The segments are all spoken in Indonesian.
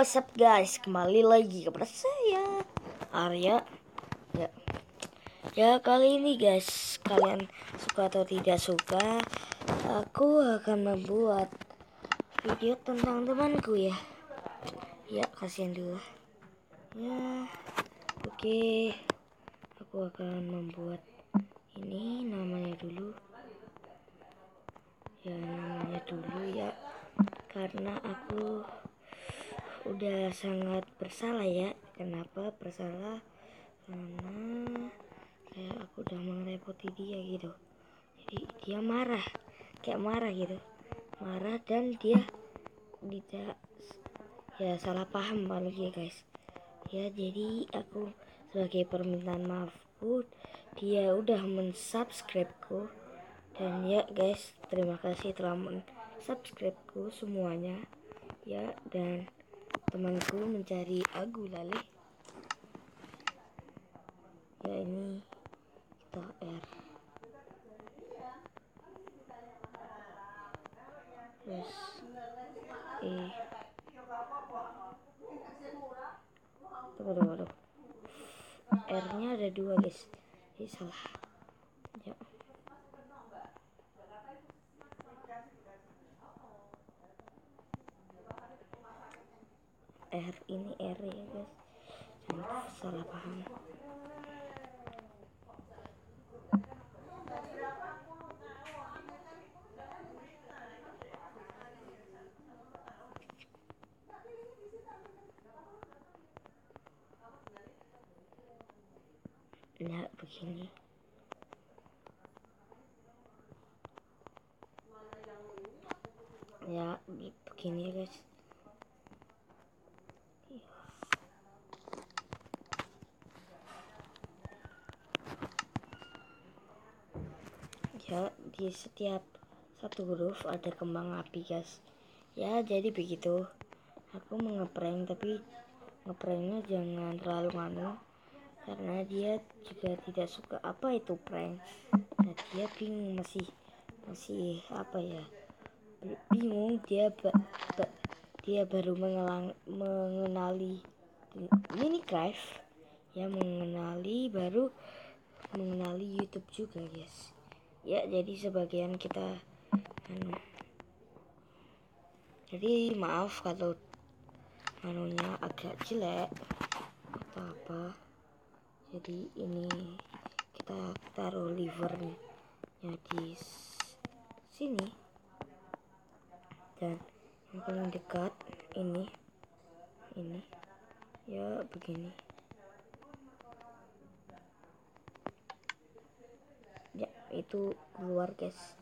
what's up guys? Kembali lagi kepada saya Arya. Ya. Ya, kali ini guys, kalian suka atau tidak suka, aku akan membuat video tentang temanku ya. Ya, kasihan dulu. Ya. Oke. Aku akan membuat ini namanya dulu. Ya, namanya dulu ya. Karena aku udah sangat bersalah ya. Kenapa bersalah? Karena kayak aku udah merepoti dia gitu. Jadi dia marah kayak marah gitu. Marah dan dia tidak ya salah paham apalagi ya guys. Ya jadi aku sebagai permintaan maafku dia udah mensubscribeku dan ya guys terima kasih telah mensubscribeku semuanya. Ya dan temanku mencari agu lale. Ya ini kita R terus E tunggu tunggu tunggu. R nya ada dua guys. Ini salah ya R ini R ya guys. Jangan salah paham. Ya begini. Ya begini ya guys ya di setiap satu huruf ada kembang api guys. Ya jadi begitu. Aku mengeprank tapi ngepranknya jangan terlalu nganu karena dia juga tidak suka apa itu prank. Nah, dia bingung masih masih apa ya bingung dia ba, ba, dia baru mengelang, mengenali Minecraft ya mengenali baru mengenali YouTube juga guys ya jadi sebagian kita anu jadi maaf kalau anunya agak jelek atau apa. Jadi ini kita taruh livernya di sini. Dan yang paling dekat ini ini ya begini ya itu keluar guys.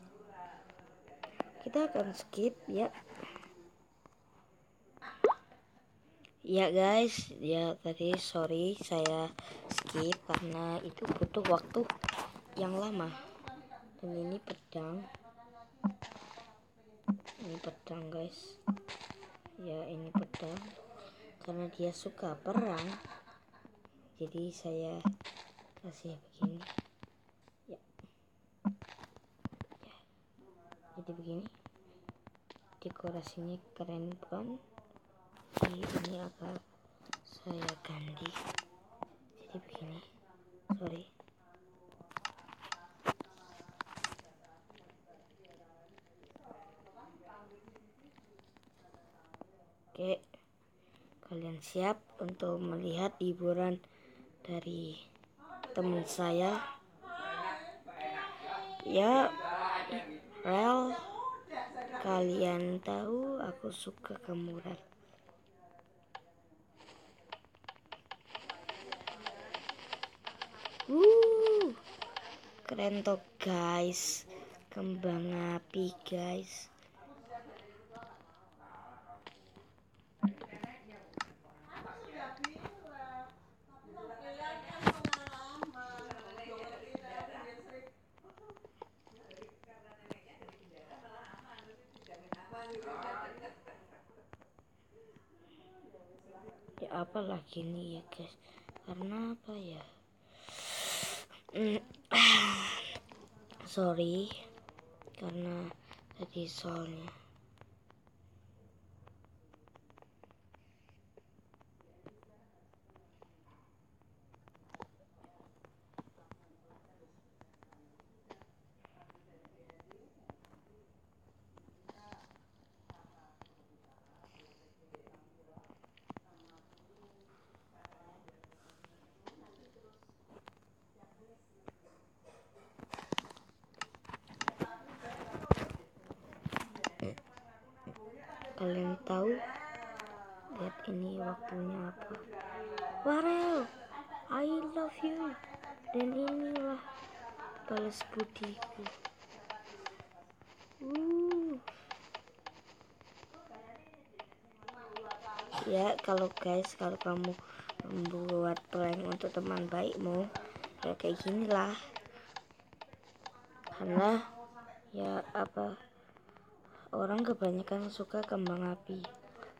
Kita akan skip ya. Ya guys. Ya tadi sorry saya skip karena itu butuh waktu yang lama. Dan ini pedang. Ini pedang guys. Ya ini pedang. Karena dia suka perang jadi saya kasih begini begini dekorasinya keren bukan jadi ini agak saya ganti. Jadi begini. Sorry. Oke. Kalian siap untuk melihat hiburan dari teman saya? Ya rel kalian tahu aku suka kamu rel uh keren toh guys. Kembang api guys ya apa lagi nih ya guys? Karena apa ya? Sorry karena tadi soalnya kalian tahu lihat ini waktunya apa. Warel I love you. Dan inilah balas budiku. Uh. ya kalau guys kalau kamu membuat prank untuk teman baikmu ya kayak gini lah karena ya apa orang kebanyakan suka kembang api.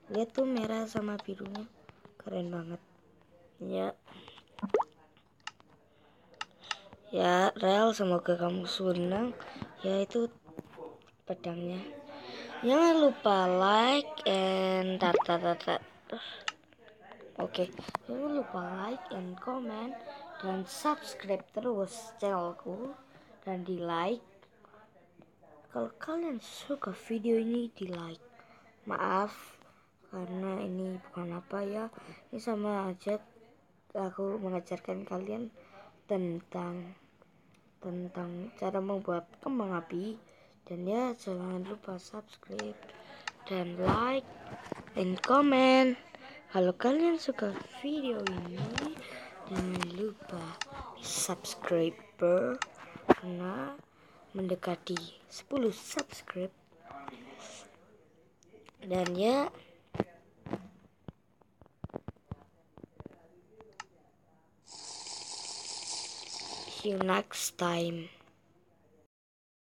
Lihat tuh merah sama birunya. Keren banget. Ya. Ya real semoga kamu senang. Ya itu pedangnya. Jangan lupa like and tar, tar. oke. Okay. jangan lupa like and comment dan subscribe terus channelku. Dan di like kalau kalian suka video ini di like maaf karena ini bukan apa ya. Ini sama aja aku mengajarkan kalian tentang tentang cara membuat kembang api. Dan ya jangan lupa subscribe dan like and comment. Kalau kalian suka video ini jangan lupa subscribe karena mendekati 10 subscribe dan ya See you next time.